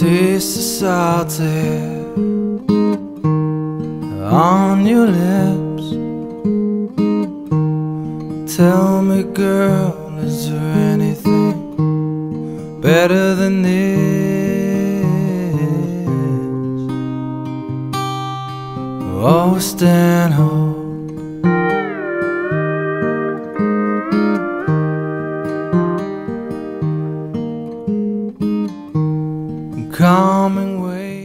tear on your lips. Tell me, girl, is there anything better than this? Oh, Stanhope. coming way.